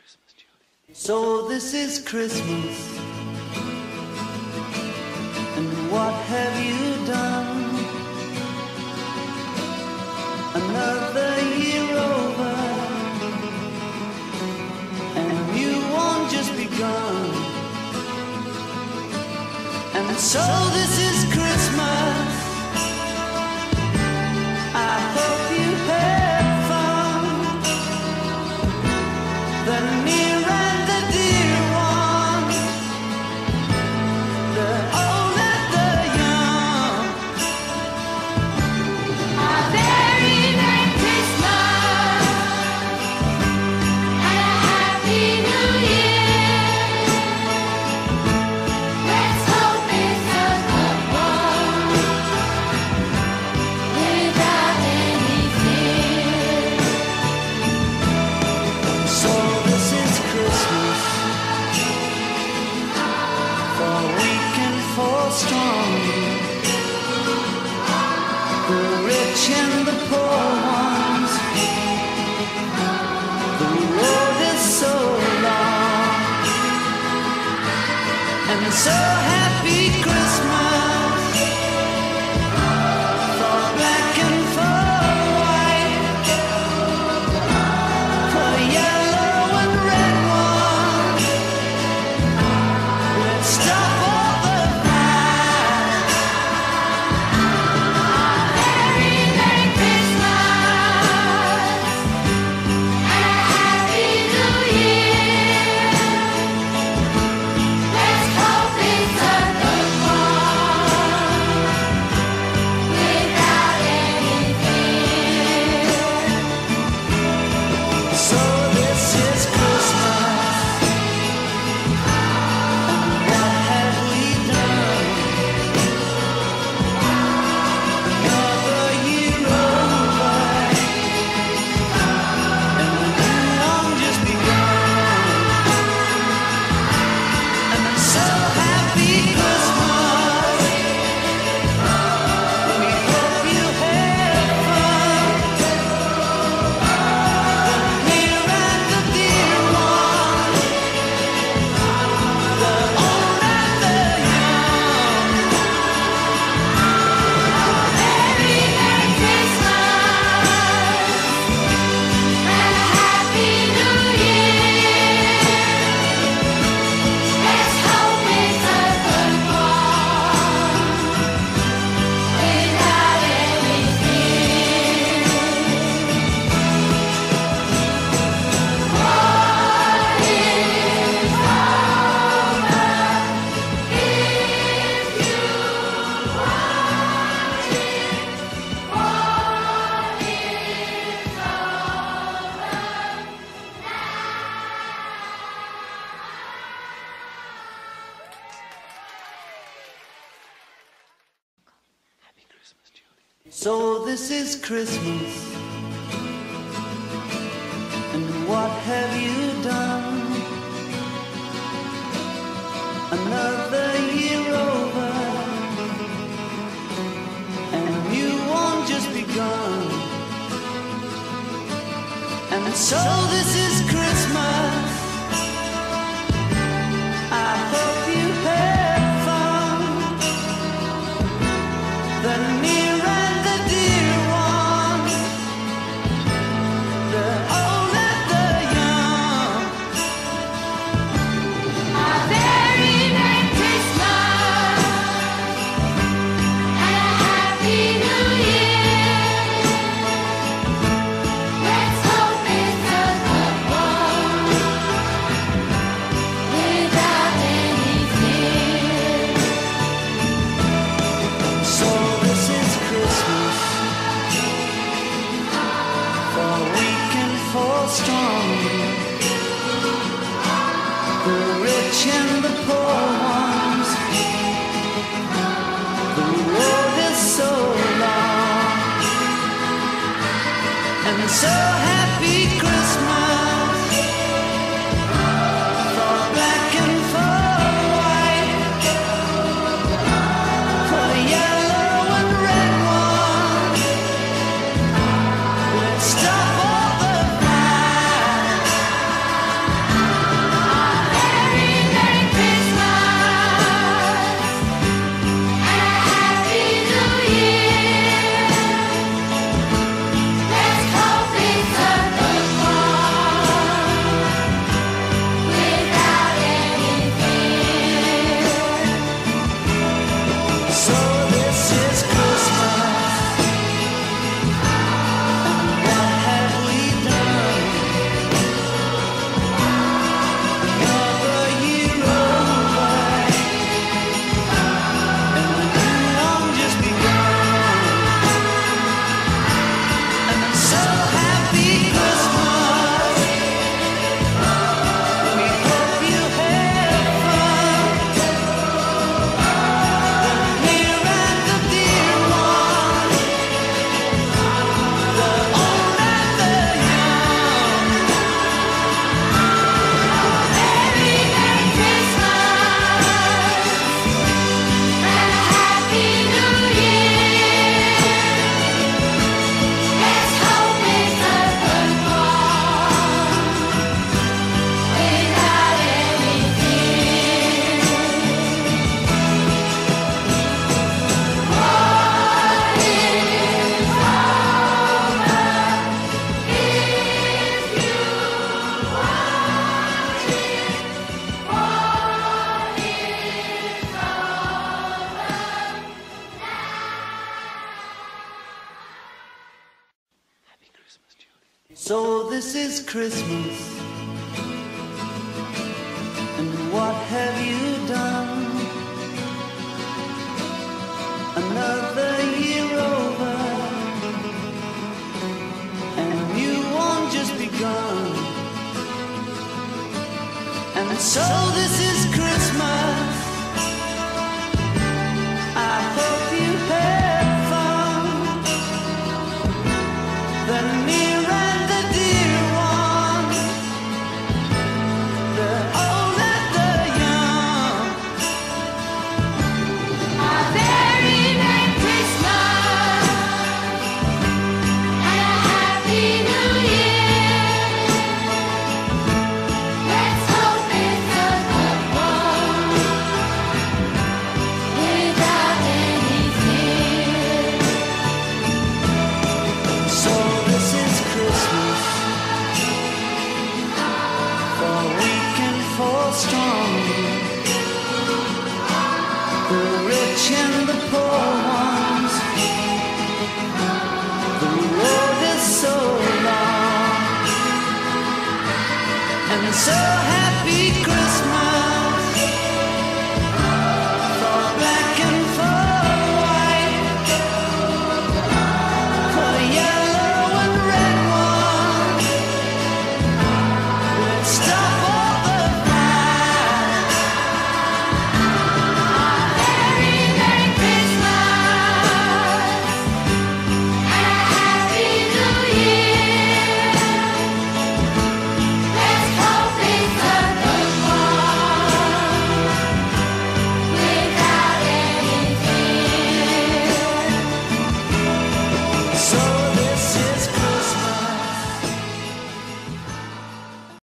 Christmas, Julie. So this is Christmas. And what have you done? Another year over. And you won't just begun. And so this is. strong. So this is Christmas. And what have you done? Another year over. And you won't just be gone. And so this is Christmas. so high. So this is Christmas. And what have you done? Another year over. And a new one just begun. And so this is So